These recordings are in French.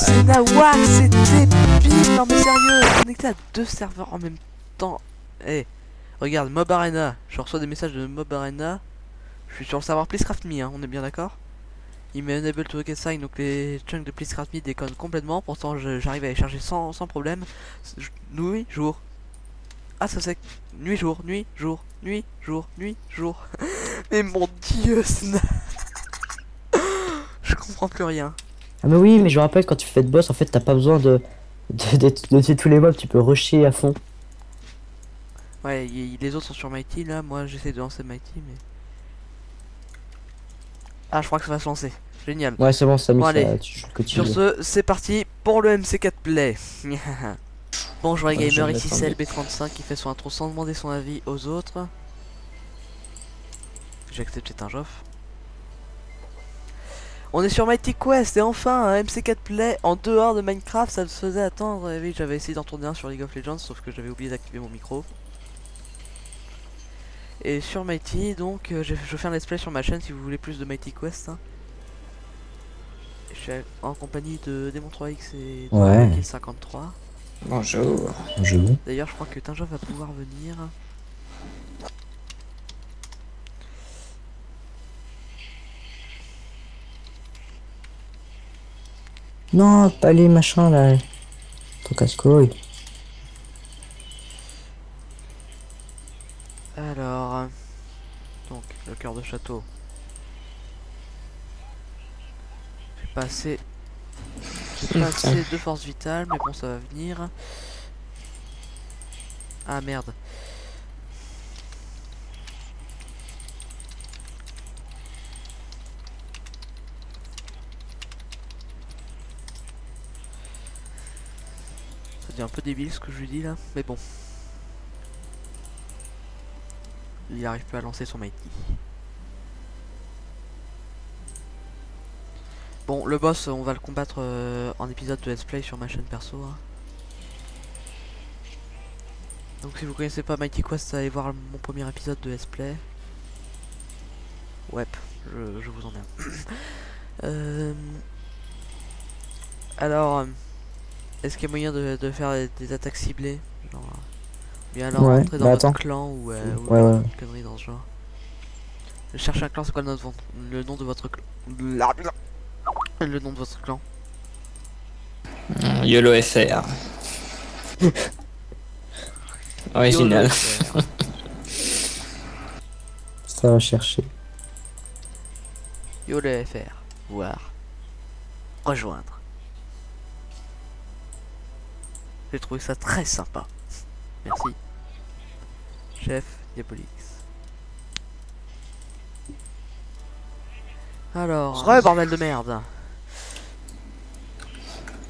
C'est Nawak, c'est débile Non mais sérieux, connecté à deux serveurs en même temps. Eh, regarde, Mob Arena. Je reçois des messages de Mob Arena. Je suis sur le serveur Pleasecraft Me, hein, on est bien d'accord Il met Enable to get sign, donc les chunks de Pleasecraft Me déconnent complètement. Pourtant, j'arrive à les charger sans, sans problème. Nuit, jour. Ah, ça c'est nuit, jour, nuit, jour, nuit, jour, nuit, jour. mais mon dieu, Sna... Je comprends plus rien. Ah mais oui, mais je rappelle quand tu fais de boss, en fait, t'as pas besoin de de, de, de tuer tous les mobs, tu peux rusher à fond. Ouais, y- y- les autres sont sur Mighty là, moi j'essaie de lancer Mighty mais... Ah je crois que ça va se lancer, génial. Ouais, c'est bon, ça Bon, me allez. ça, tu, que tu Sur veux. ce, c'est parti pour le MC4 Play. Bonjour les Ouais, gamers, ici c'est LB35 qui fait son intro sans demander son avis aux autres. J'ai accepté un joff. On est sur Mighty Quest et enfin un MC4 Play en dehors de Minecraft, ça se faisait attendre. Et oui, j'avais essayé d'en tourner un sur League of Legends, sauf que j'avais oublié d'activer mon micro. Et sur Mighty, donc, euh, je, je fais un let's play sur ma chaîne si vous voulez plus de Mighty Quest. hein. Je suis en compagnie de Démon 3X et Ouais. Kill 53. Bonjour. Je D'ailleurs, je crois que Tinja va pouvoir venir. Non, pas les machins là. Ton casse-couille. Alors, donc, le cœur de château. J'ai pas assez. J'ai pas assez de force vitale, mais bon, ça va venir. Ah merde. Devient un peu débile ce que je lui dis là, mais bon. Il arrive plus à lancer son Mighty. Bon, le boss, on va le combattre euh, en épisode de Let's Play sur ma chaîne perso. hein. Donc si vous connaissez pas Mighty Quest, allez voir mon premier épisode de Let's Play. Ouais, je, je vous emmerde. Euh, Alors, est-ce qu'il y a moyen de, de faire des, des attaques ciblées Genre, euh, bien alors Ouais, rentrer dans bah votre attends. clan ou, euh, ou Ouais, ouais. une connerie dans ce genre? Cherchez un clan, c'est quoi le nom de, votre- le nom de votre clan? Le nom de votre clan YOLO FR. Original. YOLO. Ça va chercher. YOLO FR. Voir. Rejoindre. J'ai trouvé ça très sympa. Merci. Chef Diabolix. Alors, re bordel de merde.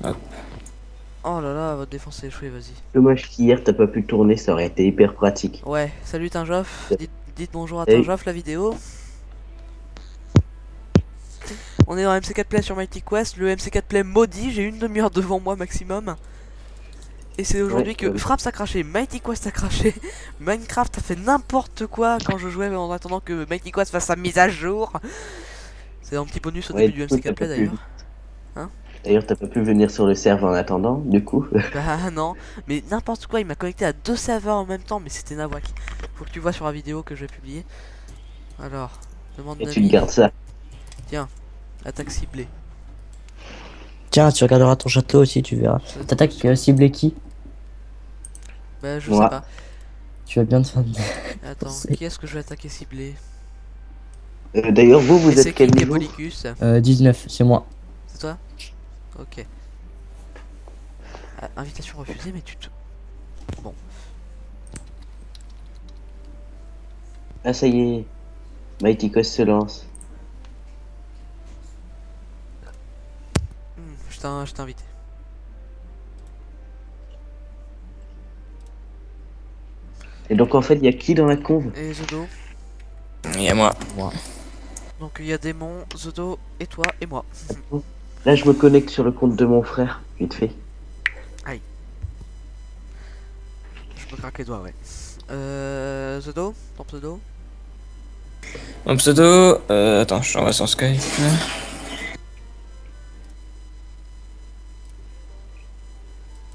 Hop. Oh là là, votre défense est échouée, vas-y. Dommage qu'hier t'as pas pu tourner, ça aurait été hyper pratique. Ouais, salut Tinjoff. Dites, dites bonjour à Hey. Tinjoff la vidéo. On est dans MC4 Play sur Mighty Quest, le MC4 Play maudit, j'ai une demi-heure devant moi maximum. Et c'est aujourd'hui Ouais, que ouais. Fraps a craché, Mighty Quest a craché, Minecraft a fait n'importe quoi quand je jouais en attendant que Mighty Quest fasse sa mise à jour. C'est un petit bonus au Ouais, début du du coup, MC4 t'as Play pas pu- d'ailleurs. D'ailleurs, t'as pas pu venir sur le serveur en attendant, du coup. Bah non, mais n'importe quoi, il m'a connecté à deux serveurs en même temps, mais c'était nawak. Faut que tu vois sur la vidéo que je vais publier. Alors, demande Et tu gardes ça. attaque ciblée. Tiens, tu regarderas ton château aussi, tu verras. T'attaques euh, ciblé qui? Bah je Moi. sais pas. Tu vas bien te faire. Attends, qui est-ce que je vais attaquer ciblé Euh, D'ailleurs, vous, vous Et êtes quel qui niveau Euh, 19, c'est moi. C'est toi? Ok. Ah, invitation refusée, mais tu te... Bon. Ah, ça y est. Mighty Quest se lance. Hmm, je t'in- Et donc, en fait, il y a qui dans la conve? Et Zodo Et moi. Donc il y a Démon, Zodo, et toi, et moi. Là, je me connecte sur le compte de mon frère, vite fait. Je me craque les doigts, ouais. Euh... Zodo? Ton pseudo? Mon pseudo. Euh, attends, je t'envoie sur Skype.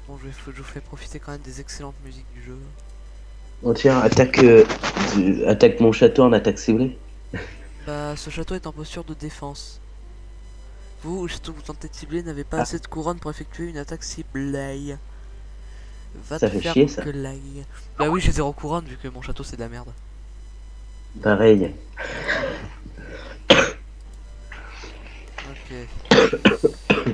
Bon, je, vais, je vous fais profiter quand même des excellentes musiques du jeu. On tient, attaque, euh, attaque mon château en attaque ciblée. Bah, ce château est en posture de défense. Vous, au château que vous tentez de cibler, n'avez pas Ah. assez de couronne pour effectuer une attaque ciblée. Va Ça te fait faire chier, ça. gueuler. Bah oui, j'ai zéro couronne vu que mon château c'est de la merde. Pareil. Ok.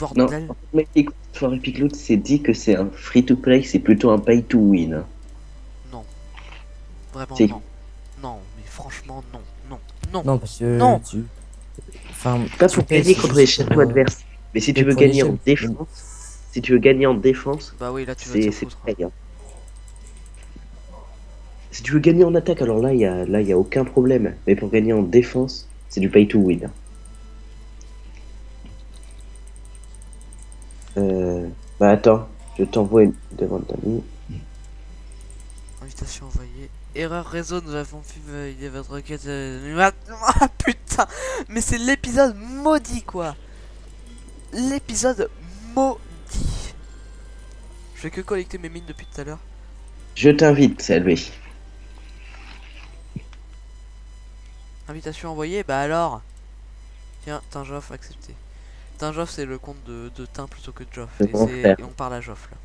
Hmm, Non, bordel. mais écoute, For Epic Loot s'est dit que c'est un free to play, c'est plutôt un pay to win. Vraiment non. Non, mais franchement non, non, non. Non, parce que. Non. tu- Enfin, Pas pour gagner contre les châteaux adverses. Mais si tu veux gagner en défense, si tu veux gagner en défense, Bah oui, là tu vas te hein. Si tu veux gagner en attaque, alors là, il y a, là, y a aucun problème. Mais pour gagner en défense, c'est du pay to win. Euh, bah attends, je t'envoie une demande d'amis. Invitation envoyée. Erreur réseau, nous avons pu valider votre requête. euh, Ah putain Mais c'est l'épisode maudit quoi L'épisode maudit Je fais que collecter mes mines depuis tout à l'heure. Je t'invite, Salvé. Invitation envoyée, bah alors Tiens, Tinjoff accepté. Tinjoff c'est le compte de, de Tin plutôt que de Joff. Et, et on parle à Joff là.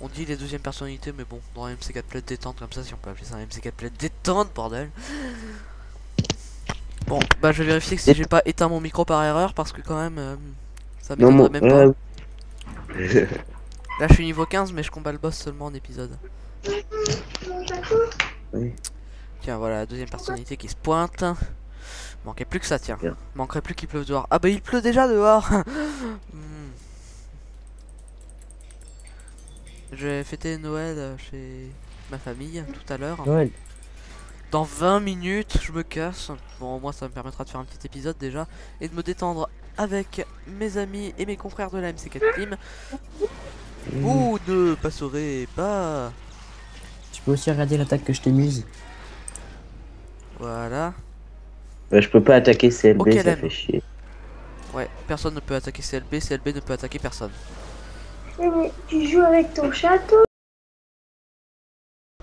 On dit les deuxièmes personnalités, mais bon, dans un MC4 Play détente comme ça, si on peut appeler ça un MC4 Play détente, bordel. Bon, bah je vais vérifier que si j'ai pas éteint mon micro par erreur, parce que quand même, euh, ça m'étonnerait même pas. euh, Là je suis niveau 15, mais je combats le boss seulement en épisode. oui. Tiens, voilà la deuxième personnalité qui se pointe. Manquait plus que ça, tiens. Bien. Manquerait plus qu'il pleuve dehors. Ah bah il pleut déjà dehors Hmm. Je vais fêter Noël euh, chez ma famille tout à l'heure. Noël. Dans 20 minutes, je me casse. Bon, moi, ça me permettra de faire un petit épisode déjà et de me détendre avec mes amis et mes confrères de la MC4 Team. Vous ne passerez pas. Tu peux aussi regarder l'attaque que je t'ai mise. Voilà. Bah, je peux pas attaquer CLB, Ok, ça fait chier. Ouais, personne ne peut attaquer CLB, CLB ne peut attaquer personne. Oui, mais tu joues avec ton château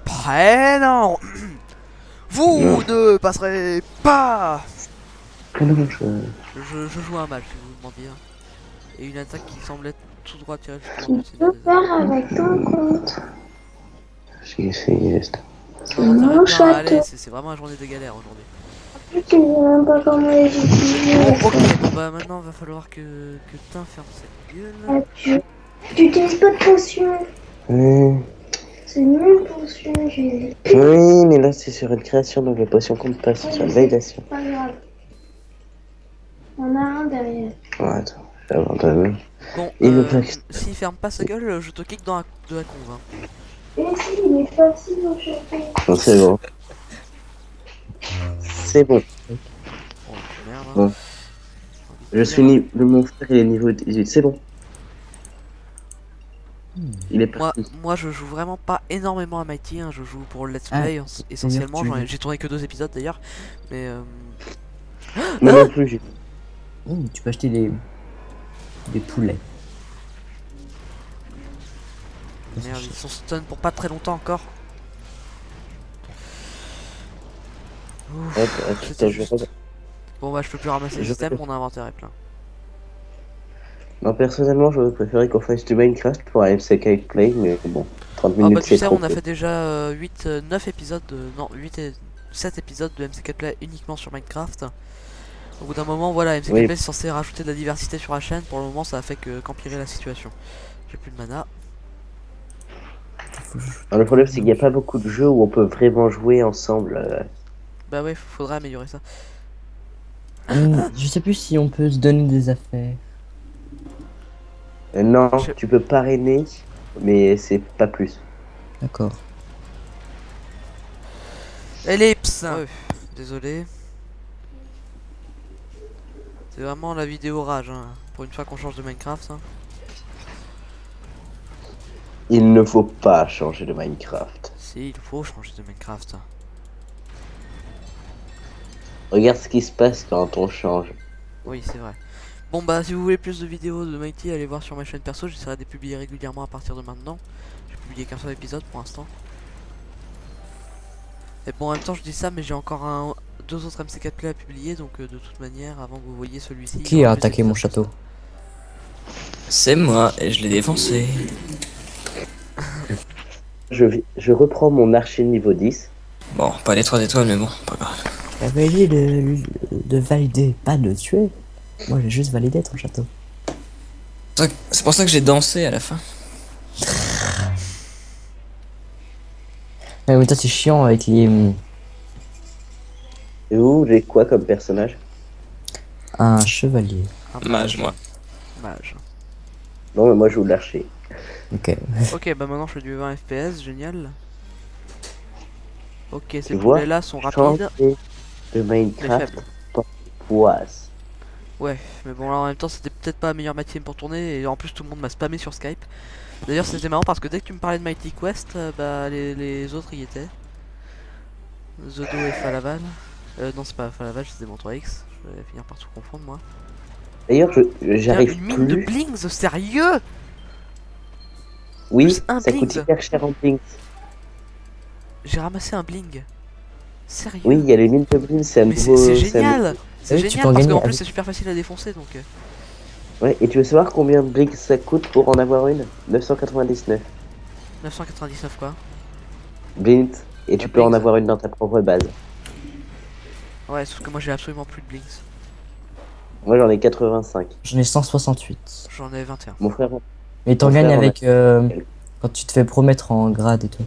Vous Non. ne passerez pas je... je, joue un match, si vous vous demandiez. hein. Et une attaque qui semble être tout droit tirée Tu justement du peux faire avec ton compte. J'ai essayé. C'est mon château. Allez, c'est c'est vraiment une journée de galère aujourd'hui. Tu ne sais même pas comment les utiliser. Bon, ok, bon bah maintenant va falloir que, que Tin ferme cette gueule. Ah, tu tu utilises pas de potion. Oui, C'est nul potion. J'ai oui, mais là c'est sur une création, donc les potions comptent pas, c'est sur une validation. pas grave. On a un derrière. Ouais, attends, je vais abandonner. Bon, Il veut euh, pas que- s'il ferme pas sa gueule, je te kick dans la, de la conve. hein. Et si, il est facile château. Non, c'est bon. C'est bon. Oh, merde. hein. Bon. Je suis ni... le mon frère il est niveau 18, c'est bon. Il est Moi, moi je joue vraiment pas énormément à Mighty, hein, je joue pour le let's Ah, play en- essentiellement, j'ai tourné que deux épisodes d'ailleurs, mais euh, Moi non plus, j'ai... Oh, tu peux acheter des. des poulets. merde, ils sont stun pour pas très longtemps encore. Ouf, Hop, C'était attends, je... juste. Bon bah je peux plus ramasser le Je- système, mon inventaire est plein. Non, personnellement, j'aurais préféré qu'on fasse du Minecraft pour un MC4 Play, mais bon, 30 Ah minutes bah tu c'est sais, trop. on a fait déjà 8, 9 épisodes, de... non 8 et 7 épisodes de MCK Play uniquement sur Minecraft. Au bout d'un moment, voilà, MCK Oui. Play est censé rajouter de la diversité sur la chaîne, pour le moment ça a fait que qu'empirer la situation. J'ai plus de mana. Alors, le problème, c'est qu'il n'y a pas beaucoup de jeux où on peut vraiment jouer ensemble. euh. Bah ouais, faudrait améliorer ça. Hum, je sais plus si on peut se donner des affaires. Euh, non, Je- tu peux parrainer, mais c'est pas plus. D'accord. Ellipse Ouais, Désolé. C'est vraiment la vidéo rage, hein. pour une fois qu'on change de Minecraft. hein. Il ne faut pas changer de Minecraft. Si, il faut changer de Minecraft. Regarde ce qui se passe quand on change. Oui, c'est vrai. Bon bah si vous voulez plus de vidéos de Mighty, allez voir sur ma chaîne perso, j'essaierai de les publier régulièrement à partir de maintenant. J'ai publié qu'un seul épisode pour l'instant. Et bon en même temps je dis ça mais j'ai encore un deux autres MC4 play à publier donc euh, de toute manière avant que vous voyez celui-ci. Qui a attaqué mon château C'est moi et je l'ai défoncé. Je, je reprends mon archer niveau 10. Bon, pas les 3 étoiles, mais bon, pas grave. J'avais dit de, de valider, pas de tuer. Moi j'ai juste validé ton château. C'est pour ça que- j'ai dansé à la fin. Mais toi c'est chiant avec les. Et où j'ai quoi comme personnage? Un chevalier. Un Mage, moi. Mage. Non, mais moi je joue l'archer. Ok. Ok bah maintenant je fais du 20 FPS, génial. Ok ces Tu vois, poulets là sont rapides. Chanter de Minecraft, poisse. Ouais, mais bon là en même temps c'était peut-être pas la meilleure matière pour tourner et en plus tout le monde m'a spammé sur Skype. D'ailleurs c'était marrant parce que dès que tu me parlais de Mighty Quest, euh, bah les, les autres y étaient. Zodo et Falaval. Euh, non c'est pas Falaval, c'était mon 3X. Je vais finir par tout confondre moi. D'ailleurs, j'arrive une mine de blings, sérieux? Oui, plus un ça coûte Blings. hyper cher en Blings. J'ai ramassé un bling. Sérieux Oui, il y a les mines de c'est un Mais c'est nouveau. c'est génial C'est tu peux génial en parce qu'en plus c'est super facile à défoncer donc... euh, Ouais, et tu veux savoir combien de Blings ça coûte pour en avoir une? 999 999 quoi. Blings. Et tu peux en avoir une dans ta propre base. Ouais sauf que moi j'ai absolument plus de blings. Moi j'en ai 85. J'en ai 168. J'en ai 21. Mon frère, Mais t'en gagnes avec. euh, quand tu te fais promettre en grade et tout.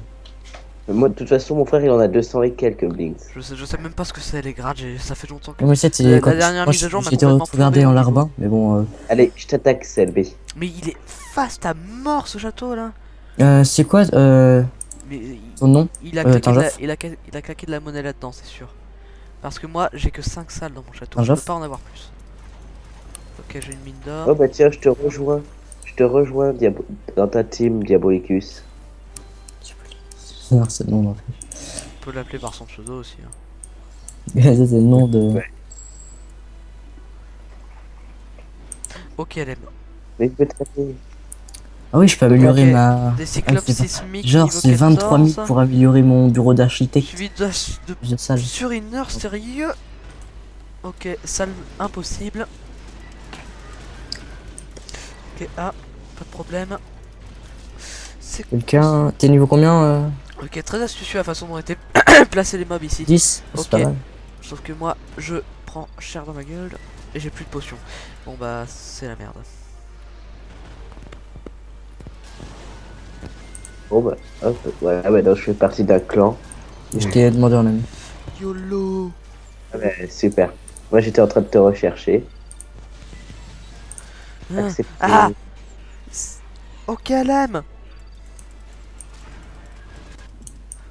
Moi de toute façon, mon frère il en a 200 et quelques Blings. Je sais, je sais même pas ce que c'est les grades, ça fait longtemps que... Moi, c'est La- dernière moi, mise à jour m'a complètement regardé en larbin, mais bon. euh, Allez, je t'attaque, Selby. Mais il est fast à mort ce château là euh, c'est quoi euh, Mais il, ton nom il a, Euh, claqué de la, il, a, il a claqué de la monnaie là-dedans, c'est sûr. Parce que moi j'ai que 5 salles dans mon château, je peux pas en avoir plus. Ok, j'ai une mine Oh d'or. bah tiens, je te rejoins. Je te rejoins Diabo- dans ta team Diabolicus. C'est le nom. On peut l'appeler par son pseudo aussi. hein. Ça, c'est le nom de. Ouais. Ok. Mais vais te taper. Ah oui, je peux améliorer ma. Des cyclopes sismiques. Genre, c'est 23 000 14, pour améliorer mon bureau d'architecte. Suivi de, de Je ça, je- sur une heure, sérieux? Ok, salle impossible. Ok, ah, pas de problème. C'est Quelqu'un. T'es niveau combien euh... Ok, très astucieux la façon dont étaient placés les mobs ici. 10 C'est Ok. pas mal. Sauf que moi, je prends cher dans ma gueule et j'ai plus de potions. Bon bah, c'est la merde. Bon bah, hop, ouais, ah bah non, je fais partie d'un clan. Je t'ai demandé en ami. YOLO Ah bah, super. Moi j'étais en train de te rechercher. Ah. Ah s- Ok,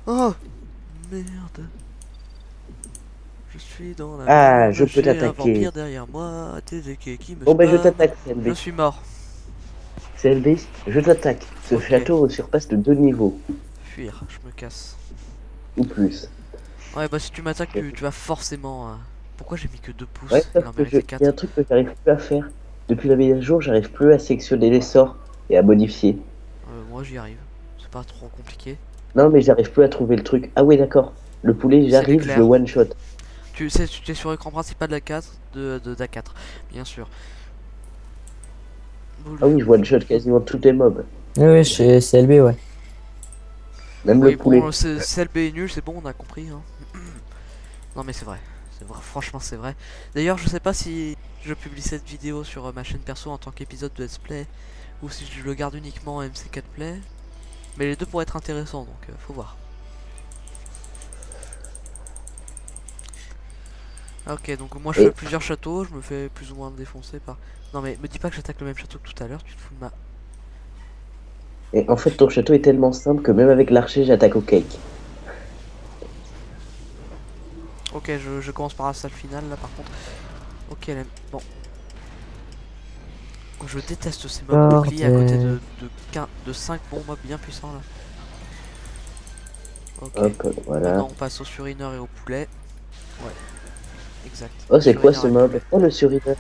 Oh Merde Je suis dans la Ah, je peux t'attaquer. derrière moi, qui me Bon bah je t'attaque, Je CLB. suis mort. CLB, je t'attaque. Ce château surpasse de deux niveaux, Fuir, je me casse. ou plus. Ouais, bah si tu m'attaques, tu, tu vas forcément. euh, Pourquoi j'ai mis que 2 pouces? Ouais, Il je... y a un 4. truc que j'arrive plus à faire. Depuis la mise à jour, j'arrive plus à sectionner les sorts et à modifier. Euh, moi j'y arrive. C'est pas trop compliqué. Non mais j'arrive plus à trouver le truc. Ah ouais d'accord. Le poulet, j'arrive, je le one shot. Tu sais, tu es sur l'écran principal de la 4, de, de, d'A4, bien sûr. Boule. Ah oui, je one shot quasiment tous les mobs. Oui, oui, chez CLB, ouais. Même Oui, le poulet. bon, c'est- CLB est nul, c'est bon, on a compris. Hein. non, mais c'est vrai. C'est vrai, franchement, c'est vrai. D'ailleurs, je sais pas si je publie cette vidéo sur euh, ma chaîne perso en tant qu'épisode de Let's Play ou si je le garde uniquement en MC4 Play. Mais les deux pourraient être intéressants, donc euh, faut voir. Ok, donc moi je fais plusieurs châteaux, je me fais plus ou moins défoncer par. Non, mais me dis pas que j'attaque le même château que tout à l'heure, tu te fous de ma. Et en fait, ton château est tellement simple que même avec l'archer, j'attaque au cake. Ok, je, je commence par la salle finale là par contre. Ok. Bon. Je déteste ces mobs Bordel. boucliers à côté de, de, 15 de 5 bons mobs bien puissants là. Ok. Hop, voilà. Maintenant on passe au surineur et au poulet. Ouais. Exact. Oh, c'est quoi ce Surineur et mob Oh, le surineur.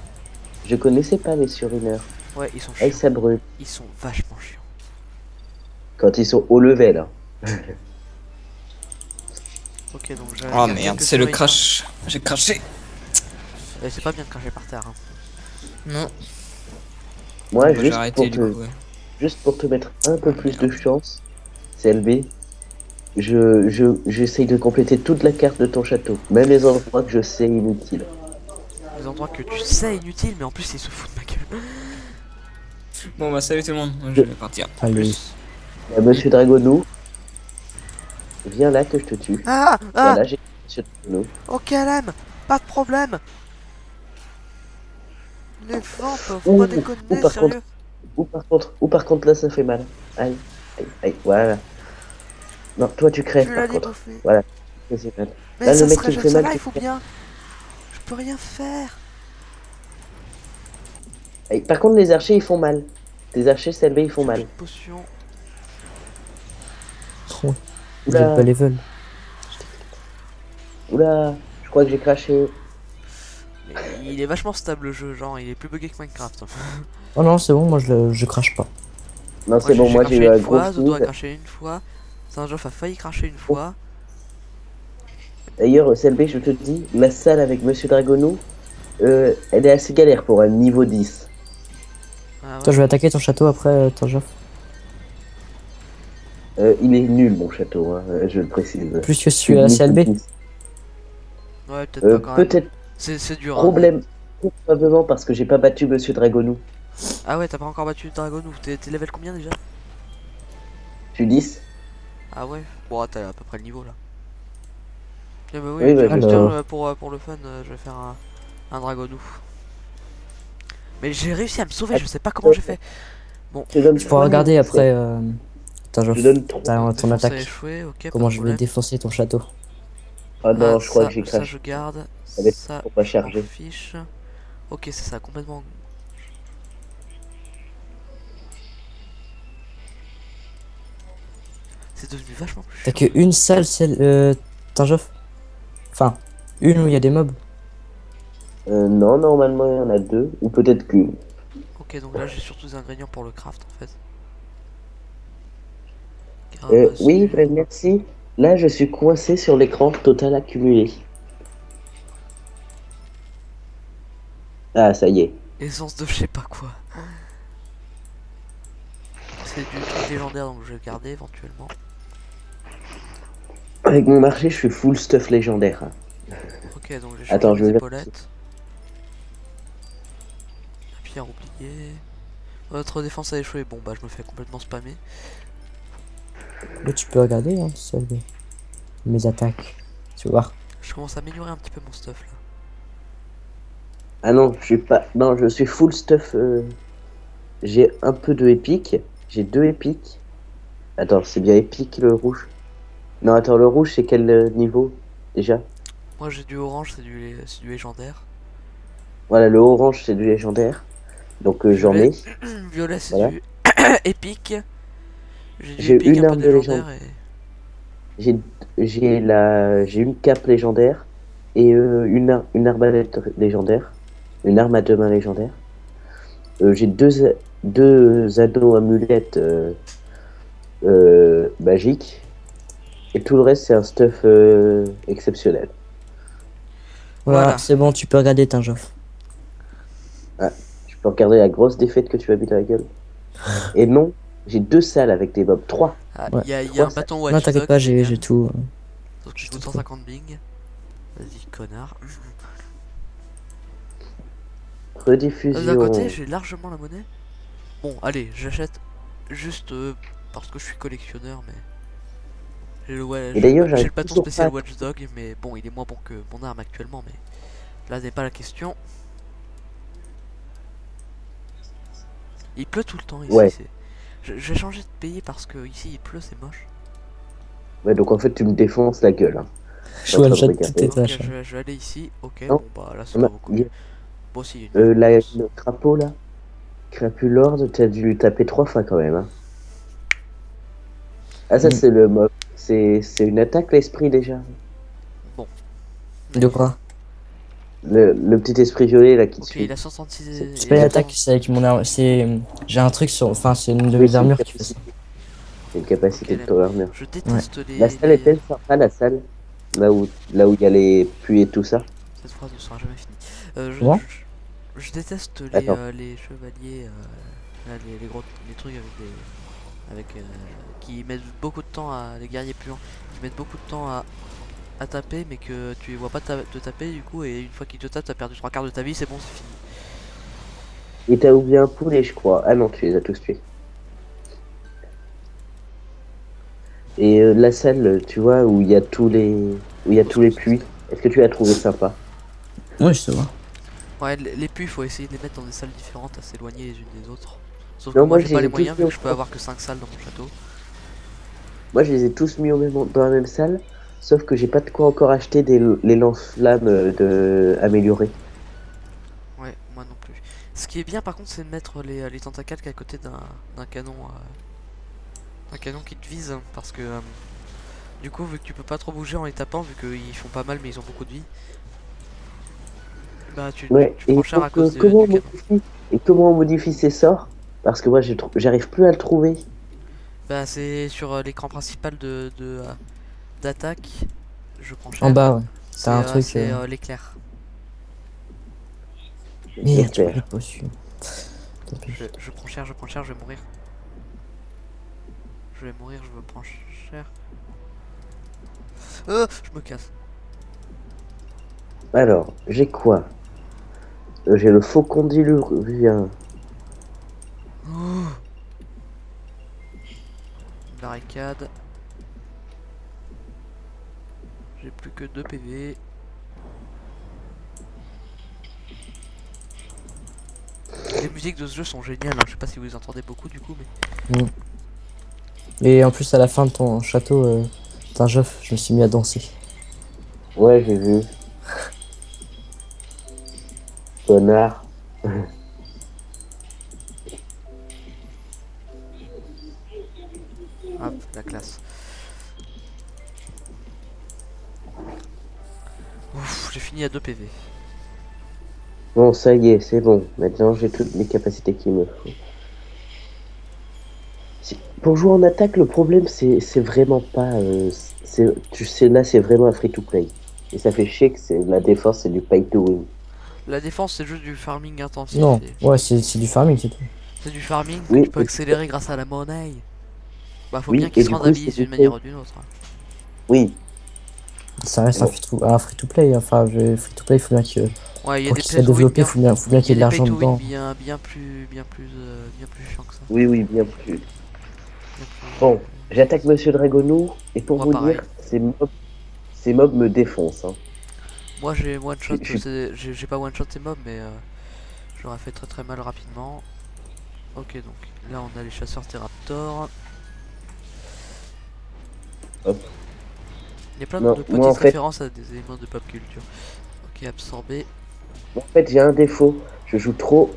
Je connaissais pas les surineurs. Ouais, ils sont chiants. ça brûle. Ils sont vachement chiants. Quand ils sont haut level. hein. Ok, donc j'ai. Oh merde, c'est le crash. J'ai craché. Eh, c'est pas bien de cracher par terre. Hein. Non. Moi, juste, arrêté pour te, coup. ouais. juste pour te mettre un peu plus de chance, CLB, je, je, j'essaye de compléter toute la carte de ton château. Même les endroits que je sais inutiles. Des endroits que tu sais inutiles, mais en plus ils se foutent de ma gueule. Bon bah salut tout le monde, je vais partir. Plus. Euh, Monsieur Dragonou, viens là que je te tue. Ah Ah j'ai Monsieur Dragonou. Ok, LM Pas de problème Les faut Ouh, pas déconner, par sérieux contre- Ou par contre, ou par contre là ça fait mal. Aïe, aïe, aïe, voilà. Non, toi tu crèves par contre. bouffé. Ça, c'est mal. Mais Là, le ça mec serait qui me fait mal, là, il faut fais- bien Je peux rien faire Aïe, Par contre les archers ils font mal. Les archers CLB ils font mal. Trop. Vous Oula. pas level. Oula, je crois que j'ai craché. Il est vachement stable le jeu, genre il est plus buggé que Minecraft. Oh non, c'est bon, moi je, le, je crache pas. Non, c'est bon, moi j'ai eu un une gros fois, Zodo a craché une fois, Saint-Geoff a failli cracher une fois. D'ailleurs, CLB, je te dis, ma salle avec Monsieur Dragonou, euh, elle est assez galère pour un niveau 10. Ah ouais. Toi, je vais attaquer ton château après, euh, ton Geoff. Euh, il est nul mon château, hein, euh, je le précise. Plus que celui à la CLB. Ouais, peut-être Euh, pas quand même. Peut-être C'est c'est dur. hein. problème, probablement parce que j'ai pas battu Monsieur Dragonou. Ah ouais, t'as pas encore battu Dragon ou t'es t'es level combien déjà? Tu 10 Ah ouais? Bon, t'as à peu près le niveau là. Eh bah oui, Oui, bah, tiens, je- tiens, euh, pour, euh, pour le fun, euh, je vais faire un, un Dragonou. Mais j'ai réussi à me sauver, je sais pas comment j'ai fait. Je Tu pourras trois regarder après euh, ton Je te donne ton attaque. échoué, Comment je vais défoncer ton château? Ah non, Ah, je crois ça- que j'ai Ça, craché. je garde. Ça va être Ça, Pour pas charger. fiche. Ok, c'est ça, complètement. C'est devenu vachement plus T'as que une salle, celle, euh, ton Geoff Enfin, une où il y a des mobs. Euh, non, normalement il y en a deux, ou peut-être qu'une. Ok, donc là j'ai surtout des ingrédients pour le craft en fait. Euh, oui, merci. Là, je suis coincé sur l'écran total accumulé. Ah, ça y est. Essence de je sais pas quoi. C'est du truc légendaire donc je vais garder éventuellement. Avec mon marché, je suis full stuff légendaire. Ok, donc j'ai Attends, je vais- épaulettes. La pierre oubliée. Votre défense a échoué. Bon bah je me fais complètement spammer. Là, tu peux regarder, hein, de- mes attaques. Tu vois. Je commence à améliorer un petit peu mon stuff là. Ah non, je suis pas. Non, je suis full stuff. euh, J'ai un peu de épique. J'ai deux épiques. Attends, c'est bien épique le rouge. Non, attends, le rouge, c'est quel euh, niveau déjà? Moi j'ai du orange, c'est du, lé- c'est du légendaire. Voilà, le orange, c'est du légendaire. Donc euh, j'en ai. Violet. C'est Voilà. du épique. J'ai du J'ai épique, une un peu arme de légendaire et... J'ai j'ai la j'ai une cape légendaire et euh, une ar- une arbalète légendaire, une arme à deux mains légendaire. Euh, j'ai deux deux anneaux amulettes euh, euh, magiques et tout le reste c'est un stuff euh, exceptionnel. Voilà, Voilà. c'est bon, tu peux regarder ton Geoff. Je peux regarder la grosse défaite que tu m'as mis dans la gueule. Et non, j'ai deux salles avec des mobs, trois. Ah, Ouais. il y a, il y a Trois, un ça- bâton non, t'inquiète pas, j'ai tout. Donc j'ai coûte tout 150 bing. Vas-y connard. Rediffusion. D'un côté, j'ai largement la monnaie. Bon, allez, j'achète juste euh, parce que je suis collectionneur, mais. J'ai le, ouais, j'ai le- j'ai bâton spécial pas- Watchdog, mais bon, il est moins bon que mon arme actuellement, mais là n'est pas la question. Il pleut tout le temps ici. Ouais. c'est- Je, je vais changer de pays parce que ici il pleut, c'est moche. Ouais, donc en fait tu me défonces la gueule. hein. Je vais, je vais aller ici. Ok, Non. bon bah là c'est Ma- pas beaucoup. Bon, si, une Euh, la, le crapaud là, Crapulord, t'as dû taper trois fois quand même. Hein. Ah ça Mm. c'est le mob, c'est c'est une attaque l'esprit déjà. De quoi? Le, le petit esprit violet là qui te Ok, suit. il a 136. C'est pas une attaque, c'est avec mon arme. C'est. J'ai un truc sur. Enfin, c'est une de mes armures une qui fait ça. C'est une capacité de ton armure. Je déteste les. La salle les- est telle sympa, la salle. Là où là où il y a les puits et tout ça. Cette phrase ne sera jamais finie. Euh, je, Comment je, je déteste les, euh, les chevaliers, euh, les, les gros les trucs avec des. avec. euh, qui mettent beaucoup de temps à. les guerriers puants, qui mettent beaucoup de temps à. à taper, mais que tu les vois pas ta- te taper du coup, et une fois qu'ils te tapent, t'as perdu trois quarts de ta vie, c'est bon, c'est fini. Et t'as oublié un poulet, je crois. Ah non, tu les as tous tués. Et euh, la salle, tu vois, où il y a tous les où il y a tous les puits. Est-ce que tu l'as trouvé sympa? Ouais, je te vois. Ouais, les puits, faut essayer de les mettre dans des salles différentes, assez éloignées les unes des autres. Sauf Non, que moi moi, j'ai pas les moyens, vu que je peux avoir que 5 salles dans mon château. Moi, je les ai tous mis au même, dans la même salle, sauf que j'ai pas de quoi encore acheter des, les lance-flammes euh, de améliorés. Ouais, moi non plus. Ce qui est bien par contre, c'est de mettre les, euh, les tentacles à côté d'un canon. euh, un canon qui te vise, parce que euh, du coup, vu que tu peux pas trop bouger en les tapant, vu qu'ils font pas mal mais ils ont beaucoup de vie, bah tu, Ouais. tu Et prends cher à cause de- comment on modifie et comment on modifie ces sorts Parce que moi, j'arrive plus à le trouver. Bah, c'est sur euh, l'écran principal de de, euh, d'attaque. Je prends cher. En bas, ouais. c'est un euh, truc, c'est l'éclair. Merde, tu. Je, je prends cher, je prends cher, je vais mourir. Je vais mourir, je me prends cher. Euh, je me casse. Alors, j'ai quoi? J'ai le faucon diluvien. Oh. Barricade. J'ai plus que 2 PV. Les musiques de ce jeu sont géniales, hein. je sais pas si vous les entendez beaucoup du coup, mais Et en plus, à la fin de ton château, euh, je, je me suis mis à danser. Ouais, j'ai vu. Connard. hop, la classe. Ouf, j'ai fini à 2 PV. Bon, ça y est, c'est bon. Maintenant, j'ai toutes les capacités qu'il me faut. Pour jouer en attaque, le problème, c'est vraiment pas. euh, c'est tu sais, là, c'est vraiment un free-to-play. Et ça fait chier que c'est la défense, c'est du pay-to-win. La défense c'est juste du farming intensif. Non, ouais, c'est c'est du farming, c'est tout. C'est du farming Oui, que tu peux accélérer grâce à la monnaie. Bah faut Oui, bien qu'ils se rentabilisent d'une du manière ou d'une autre. hein. Oui, Ça reste un free-to-play. Enfin, je- free-to-play, il faut bien que. Ouais, il y a Pour des qu'il soit développé, bien, faut bien, faut bien qu'il y ait de a des l'argent dedans. bien, bien plus, bien plus, euh, bien plus chiant que ça. oui, oui, bien plus. Bien plus- Bon, j'attaque Monsieur Dragonou, et pour Moi, vous pareil. dire, ces mobs, ces mobs me défoncent. Hein. Moi j'ai one shot, j'ai pas one shot ces mobs, mais euh, j'aurais fait très très mal rapidement. Ok, donc là on a les chasseurs Terraptor. Hop. Il y a plein Non, de petites moi, en fait- références à des éléments de pop culture. Ok, absorbé. En fait, j'ai un défaut. Je joue trop.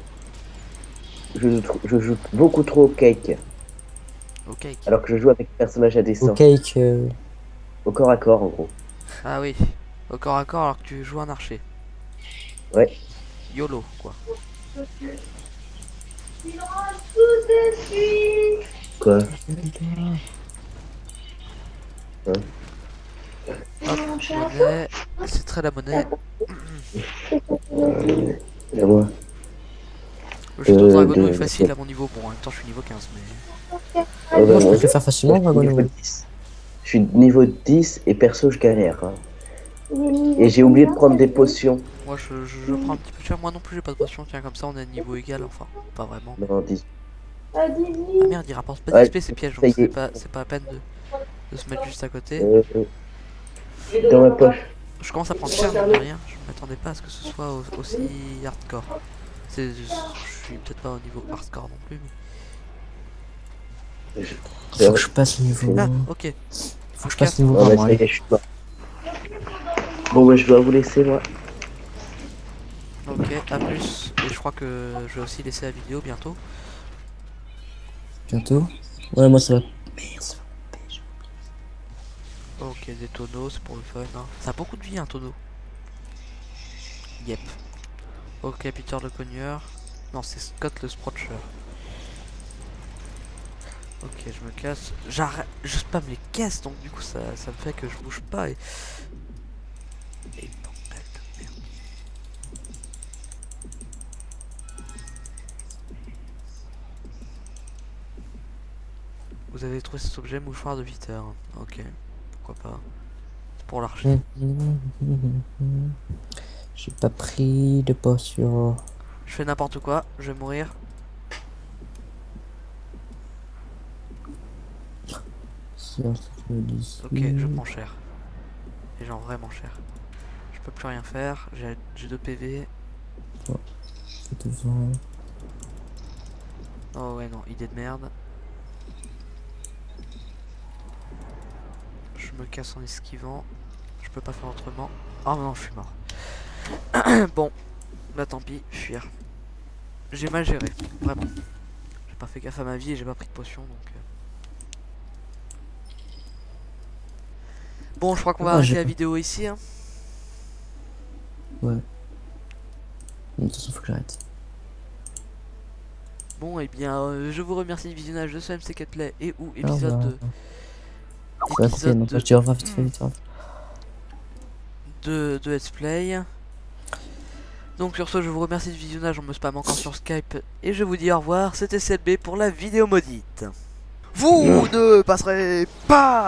Je joue, trop- je joue beaucoup trop au cake. Ok. Alors que je joue avec personnage à dessin. Au cake, euh, Au corps à corps, en gros. Ah oui, au corps à corps alors que tu joues un archer. Ouais. YOLO quoi. Quoi Hop, monnaie. C'est très la monnaie. Et moi Le Euh, Dragono de- est facile à mon niveau. Bon, en même temps, je suis niveau 15, mais. Ah Moi, bah, je peux le faire facilement, moi, je suis Dragon. niveau 10. Je suis niveau 10 et perso, je galère. hein. Et j'ai oublié de prendre des potions. Moi, je, je, je prends un petit peu cher. Moi non plus, j'ai pas de potion. Tiens, comme ça, on est à niveau égal. Enfin, pas vraiment. Non, 10. Ah merde, il rapporte pas Ouais, d'XP, c'est piège. ça Donc, c'est est. pas, c'est pas à peine de, de se mettre juste à côté. Euh, euh, dans ma poche. Je commence à prendre cher, mais rien. Je m'attendais pas à ce que ce soit au- aussi hardcore. C'est, je, je suis peut-être pas au niveau hardcore non plus. Mais... Faut que je passe au niveau. Ah, ok. Faut que je passe au niveau Ah, bah, 1, ça ouais. y est, je suis mort. Bon, bah, je dois vous laisser, moi. Ok, à plus. Et je crois que je vais aussi laisser la vidéo bientôt. Bientôt. Ouais, moi ça va. Merde, ça va. Ok, des tonneaux, c'est pour le fun. hein. Ça a beaucoup de vie un tonneau. Yep. Ok, Peter le cogneur. Non, c'est Scott le Sprocher. Ok, je me casse. J'arrête. Je spam les caisses, donc du coup, ça, ça me fait que je bouge pas. Et Vous avez trouvé cet objet mouchoir de Peter. Ok, pourquoi pas. C'est pour l'archer. J'ai pas pris de potion. Je fais n'importe quoi, je vais mourir. Ok, je prends cher. Et genre vraiment cher. Je peux plus rien faire, j'ai j'ai 2 PV. Oh ouais non, idée de merde. Me casse en esquivant. Je peux pas faire autrement. Oh non, je suis mort. bon, bah tant pis, fuir. J'ai mal géré, vraiment. J'ai pas fait gaffe à ma vie et j'ai pas pris de potion donc. euh. Bon, je crois qu'on va Ah, arrêter la vidéo ici. hein. Ouais. De toute façon, faut que j'arrête. Bon, et bien, euh, je vous remercie du visionnage de ce MC4 Play et ou Au épisode revoir. 2 Ouais, épisode de- je dis au revoir vite fait, vite fait. de, de Let's Play. Donc sur ce, je vous remercie du visionnage, on me spam encore sur Skype et je vous dis au revoir. C'était CLB pour la vidéo maudite. Vous ne passerez pas